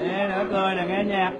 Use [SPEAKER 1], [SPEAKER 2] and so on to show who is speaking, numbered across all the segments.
[SPEAKER 1] Ê, nữa cười nè nghe nhạc.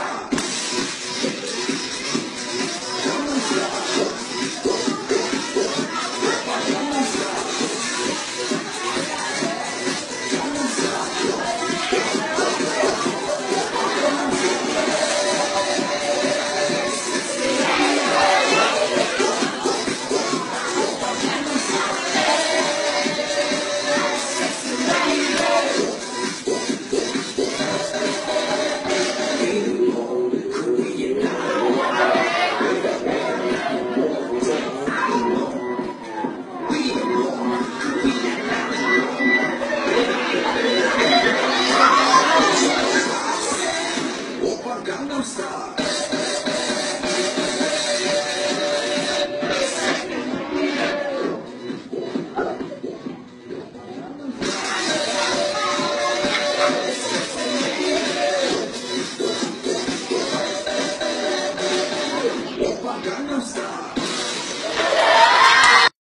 [SPEAKER 1] Yeah.